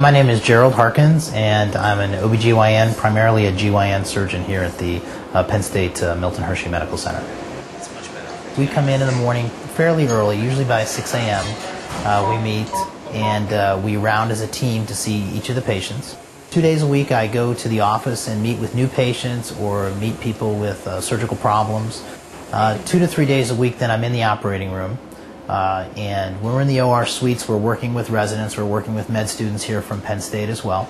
My name is Gerald Harkins, and I'm an OBGYN, primarily a GYN surgeon here at the uh, Penn State uh, Milton Hershey Medical Center. We come in in the morning fairly early, usually by 6 a.m. Uh, we meet and uh, we round as a team to see each of the patients. Two days a week, I go to the office and meet with new patients or meet people with uh, surgical problems. Uh, two to three days a week, then I'm in the operating room. Uh, and when we're in the OR suites, we're working with residents, we're working with med students here from Penn State as well.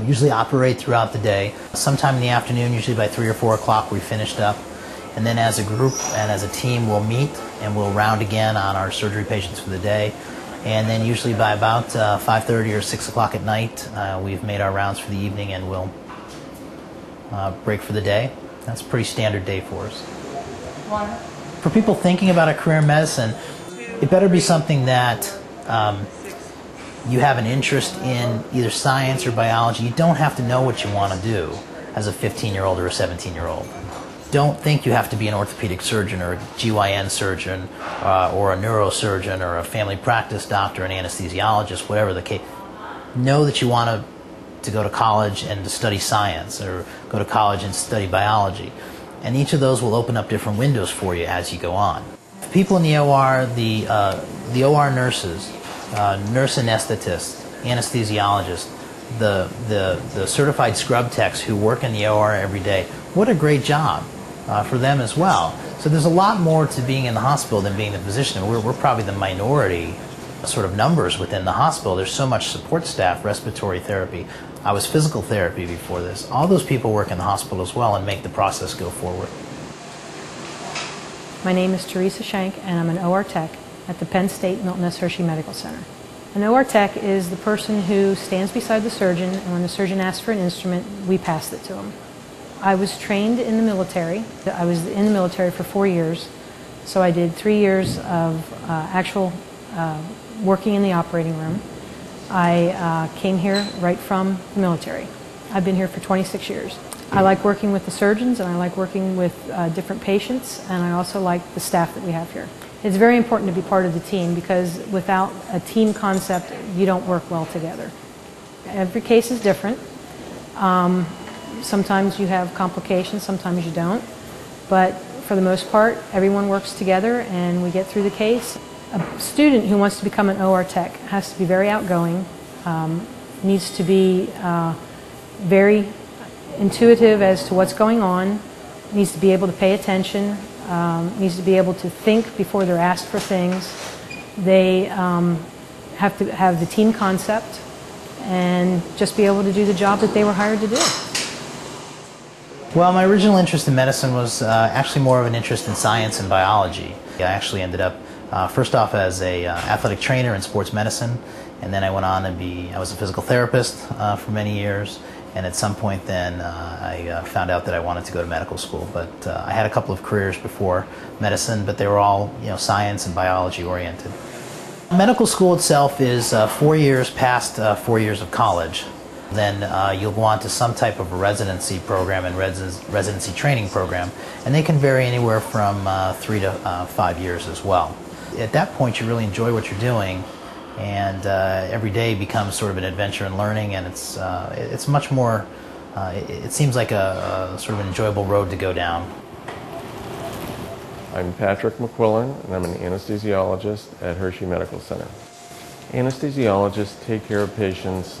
We usually operate throughout the day. Sometime in the afternoon, usually by 3 or 4 o'clock, we finished up. And then as a group and as a team, we'll meet and we'll round again on our surgery patients for the day. And then usually by about uh, 5.30 or 6 o'clock at night, uh, we've made our rounds for the evening and we'll uh, break for the day. That's a pretty standard day for us. Water. For people thinking about a career in medicine, it better be something that um, you have an interest in either science or biology. You don't have to know what you want to do as a 15 year old or a 17 year old. Don't think you have to be an orthopedic surgeon or a GYN surgeon uh, or a neurosurgeon or a family practice doctor, an anesthesiologist, whatever the case. Know that you want to, to go to college and to study science or go to college and study biology and each of those will open up different windows for you as you go on. The People in the OR, the, uh, the OR nurses, uh, nurse anesthetists, anesthesiologists, the, the, the certified scrub techs who work in the OR every day, what a great job uh, for them as well. So there's a lot more to being in the hospital than being the physician. We're, we're probably the minority sort of numbers within the hospital. There's so much support staff, respiratory therapy. I was physical therapy before this. All those people work in the hospital as well and make the process go forward. My name is Teresa Shank, and I'm an OR tech at the Penn State Milton S. Hershey Medical Center. An OR tech is the person who stands beside the surgeon, and when the surgeon asks for an instrument, we pass it to him. I was trained in the military. I was in the military for four years, so I did three years of uh, actual uh, working in the operating room. I uh, came here right from the military. I've been here for 26 years. I like working with the surgeons and I like working with uh, different patients and I also like the staff that we have here. It's very important to be part of the team because without a team concept, you don't work well together. Every case is different. Um, sometimes you have complications, sometimes you don't. But for the most part, everyone works together and we get through the case a student who wants to become an OR tech has to be very outgoing, um, needs to be uh, very intuitive as to what's going on, needs to be able to pay attention, um, needs to be able to think before they're asked for things. They um, have to have the team concept and just be able to do the job that they were hired to do. Well, my original interest in medicine was uh, actually more of an interest in science and biology. I actually ended up uh, first off as a uh, athletic trainer in sports medicine, and then I went on to be I was a physical therapist uh, for many years. And at some point, then uh, I uh, found out that I wanted to go to medical school. But uh, I had a couple of careers before medicine, but they were all you know science and biology oriented. Medical school itself is four years past four years of college then uh, you'll go on to some type of a residency program and res- residency training program, and they can vary anywhere from uh, three to uh, five years as well at that point, you really enjoy what you're doing, and uh, every day becomes sort of an adventure in learning, and it's uh, it's much more. Uh, it, it, seems like a, a, sort of an enjoyable road to go down. I'm Patrick McQuillan, and I'm an anesthesiologist at Hershey Medical Center. Anesthesiologists take care of patients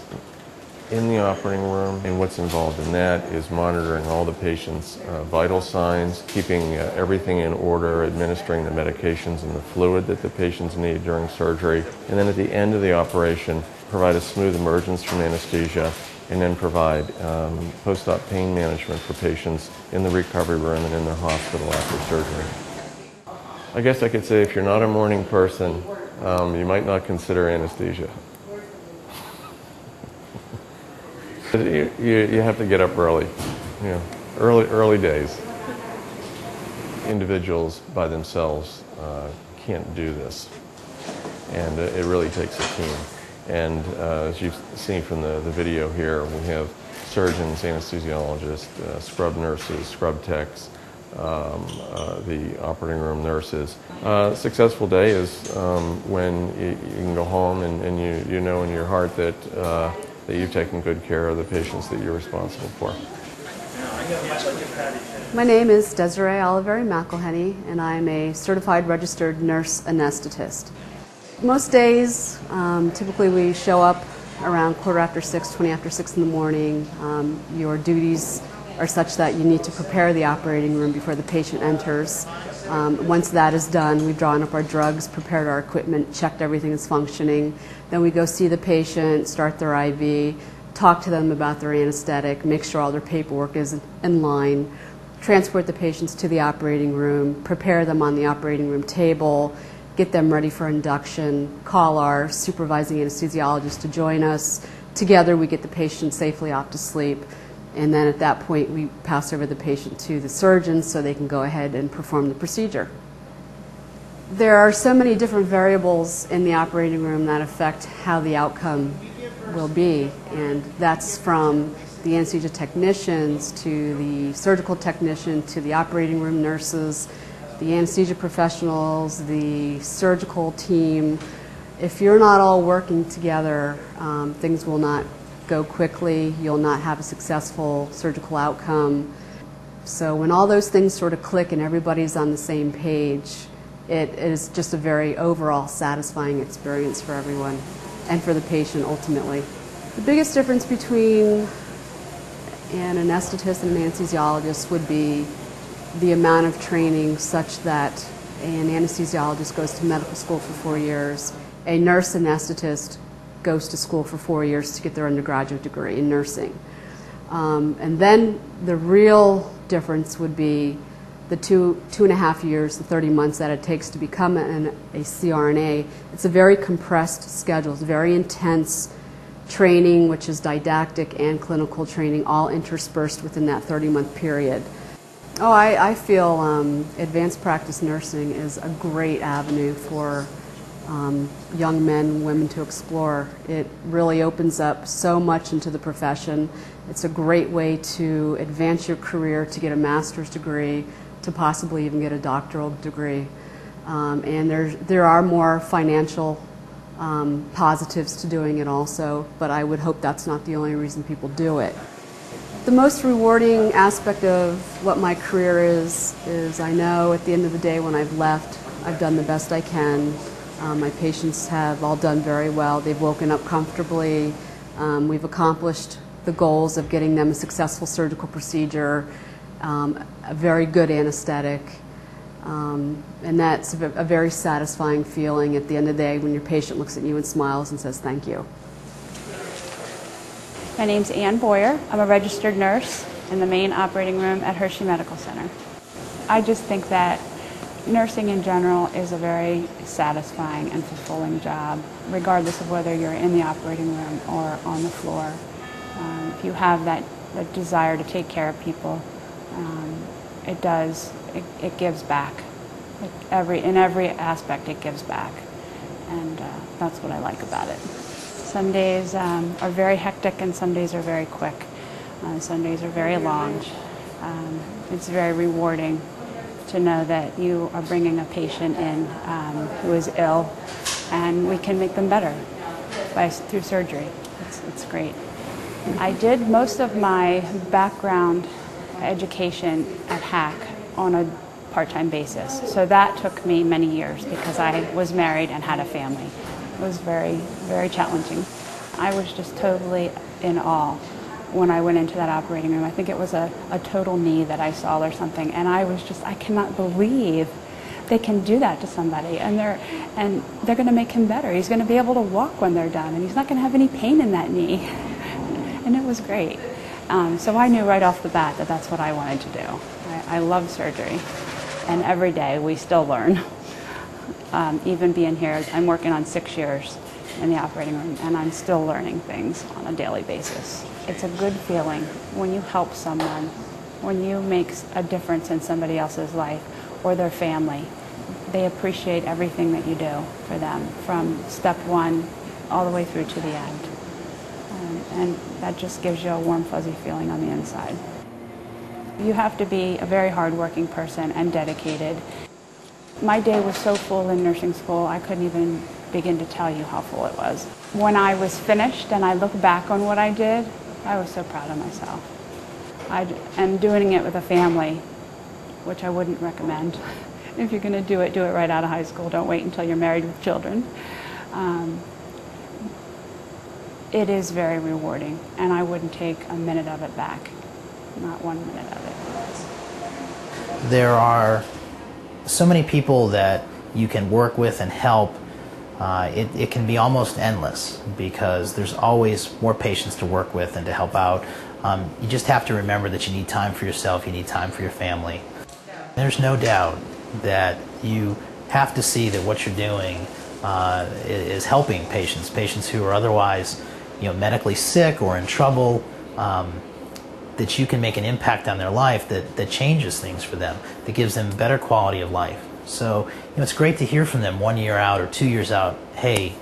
in the operating room, and what's involved in that is monitoring all the patient's uh, vital signs, keeping uh, everything in order, administering the medications and the fluid that the patients need during surgery, and then at the end of the operation, provide a smooth emergence from anesthesia, and then provide um, post-op pain management for patients in the recovery room and in the hospital after surgery. I guess I could say if you're not a morning person, um, you might not consider anesthesia. You, you, you, have to get up early, you know, early, early days. Individuals by themselves uh, can't do this, and it really takes a team. And uh, as you've seen from the, the video here, we have surgeons, anesthesiologists, uh, scrub nurses, scrub techs, um, uh, the operating room nurses. Uh, successful day is um, when you, you, can go home and, and, you, you know in your heart that, uh, that you've taken good care of the patients that you're responsible for. My name is Desiree Oliveri McElhenney, and I'm a certified registered nurse anesthetist. Most days, um, typically we show up around quarter after six, 20 after six in the morning. Um, your duties are such that you need to prepare the operating room before the patient enters. Um, once that is done, we've drawn up our drugs, prepared our equipment, checked everything is functioning. Then we go see the patient, start their IV, talk to them about their anesthetic, make sure all their paperwork is in line, transport the patients to the operating room, prepare them on the operating room table, get them ready for induction, call our supervising anesthesiologist to join us. Together, we get the patient safely off to sleep. And then at that point, we pass over the patient to the surgeon so they can go ahead and perform the procedure. There are so many different variables in the operating room that affect how the outcome will be, and that's from the anesthesia technicians to the surgical technician to the operating room nurses the anesthesia professionals, the surgical team, if you're not all working together, um, things will not go quickly. You'll not have a successful surgical outcome. So when all those things sort of click and everybody's on the same page, it is just a very overall satisfying experience for everyone and for the patient ultimately. The biggest difference between an anesthetist and an anesthesiologist would be the amount of training such that an anesthesiologist goes to medical school for four years, a nurse anesthetist goes to school for four years to get their undergraduate degree in nursing. Um, and then the real difference would be the two, two and a half years, the 30 months that it takes to become an, a CRNA. It's a very compressed schedule. It's very intense training, which is didactic and clinical training, all interspersed within that 30 month period. Oh, I, I feel um, advanced practice nursing is a great avenue for um, young men women to explore. It really opens up so much into the profession. It's a great way to advance your career, to get a master's degree, to possibly even get a doctoral degree. Um, and there, there are more financial um, positives to doing it also, but I would hope that's not the only reason people do it. The most rewarding aspect of what my career is, is I know at the end of the day when I've left, I've done the best I can. Um, my patients have all done very well. They've woken up comfortably. Um, we've accomplished the goals of getting them a successful surgical procedure, um, a very good anesthetic, um, and that's a, very satisfying feeling at the end of the day when your patient looks at you and smiles and says thank you. My name's Ann Boyer. I'm a registered nurse in the main operating room at Hershey Medical Center. I just think that nursing in general is a very satisfying and fulfilling job, regardless of whether you're in the operating room or on the floor. Um, if you have that, that, desire to take care of people, um, it does, it, it gives back. It, every, in every aspect, it gives back. And uh, that's what I like about it. Some days um, are very hectic and some days are very quick. Uh, some days are very long. Um, it's very rewarding to know that you are bringing a patient in um, who is ill and we can make them better by, through surgery. It's, it's great. I did most of my background education at HAC on a part-time basis. So that took me many years because I was married and had a family It was very, very challenging. I was just totally in awe when I went into that operating room. I think it was a, a total knee that I saw or something, and I was just, I cannot believe they can do that to somebody, and they're, and they're going to make him better. He's going to be able to walk when they're done, and he's not going to have any pain in that knee. and it was great. Um, so I knew right off the bat that that's what I wanted to do. I, I love surgery, and every day we still learn um, even being here, I'm working on six years in the operating room, and I'm still learning things on a daily basis. It's a good feeling when you help someone, when you make a difference in somebody else's life or their family. They appreciate everything that you do for them, from step one all the way through to the end. Um, and that just gives you a warm, fuzzy feeling on the inside. You have to be a very hardworking person and dedicated. My day was so full in nursing school, I couldn't even begin to tell you how full it was. When I was finished and I look back on what I did, I was so proud of myself. I, and doing it with a family, which I wouldn't recommend. If you're going to do it, do it right out of high school. Don't wait until you're married with children. Um, it is very rewarding, and I wouldn't take a minute of it back. Not one minute of it. There are so many people that you can work with and help. Uh, it, it can be almost endless because there's always more patients to work with and to help out. Um, you just have to remember that you need time for yourself, you need time for your family. There's no doubt that you have to see that what you're doing uh, is helping patients, patients who are otherwise, you know, medically sick or in trouble. Um, that you can make an impact on their life that, that changes things for them, that gives them better quality of life. So, you know, it's great to hear from them one year out or two years out, hey,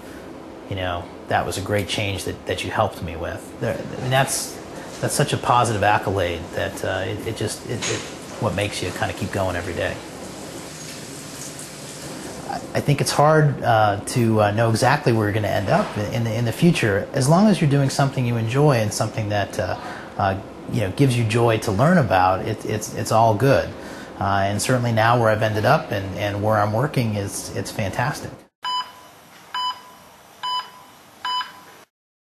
you know, that was a great change that, that you helped me with. And that's, that's such a positive accolade that uh, it, it just, it, it, what makes you kind of keep going every day. I think it's hard uh, to uh, know exactly where you're going to end up in the, in the future. As long as you're doing something you enjoy and something that uh, uh you know gives you joy to learn about, it, it's it's all good. Uh, and certainly now where I've ended up and, and where I'm working is it's fantastic.